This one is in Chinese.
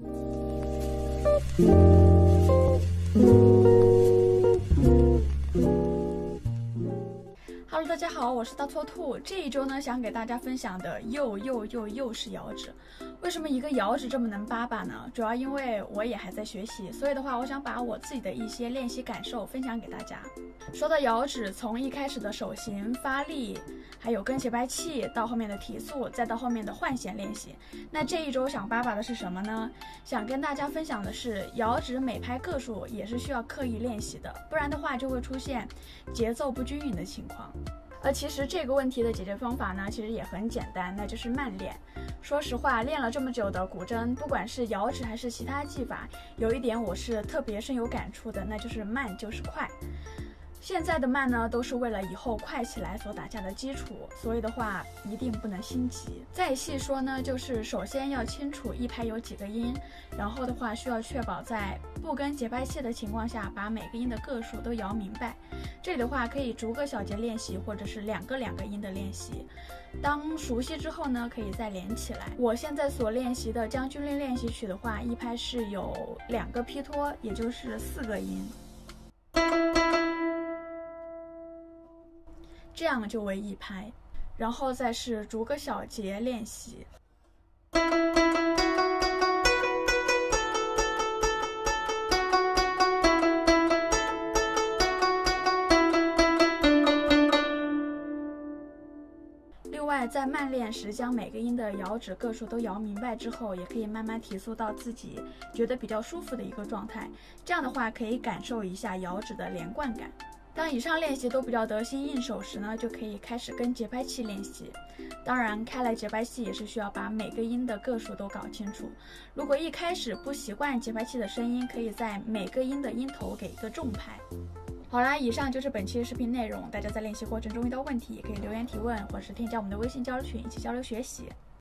thank mm -hmm. you 大家好，我是大错兔。这一周呢，想给大家分享的又又又又是摇指。为什么一个摇指这么能叭叭呢？主要因为我也还在学习，所以的话，我想把我自己的一些练习感受分享给大家。说到摇指，从一开始的手型发力，还有跟节拍器，到后面的提速，再到后面的换弦练习。那这一周想叭叭的是什么呢？想跟大家分享的是，摇指每拍个数也是需要刻意练习的，不然的话就会出现节奏不均匀的情况。而其实这个问题的解决方法呢，其实也很简单，那就是慢练。说实话，练了这么久的古筝，不管是摇指还是其他技法，有一点我是特别深有感触的，那就是慢就是快。现在的慢呢，都是为了以后快起来所打下的基础，所以的话一定不能心急。再细说呢，就是首先要清楚一拍有几个音，然后的话需要确保在不跟节拍器的情况下，把每个音的个数都摇明白。这里的话可以逐个小节练习，或者是两个两个音的练习。当熟悉之后呢，可以再连起来。我现在所练习的《将军令练习曲》的话，一拍是有两个劈托，也就是四个音。这样就为一拍，然后再是逐个小节练习。另外，在慢练时，将每个音的摇指个数都摇明白之后，也可以慢慢提速到自己觉得比较舒服的一个状态。这样的话，可以感受一下摇指的连贯感。当以上练习都比较得心应手时呢，就可以开始跟节拍器练习。当然，开了节拍器也是需要把每个音的个数都搞清楚。如果一开始不习惯节拍器的声音，可以在每个音的音头给一个重拍。好啦，以上就是本期视频内容。大家在练习过程中遇到问题，也可以留言提问，或是添加我们的微信交流群一起交流学习。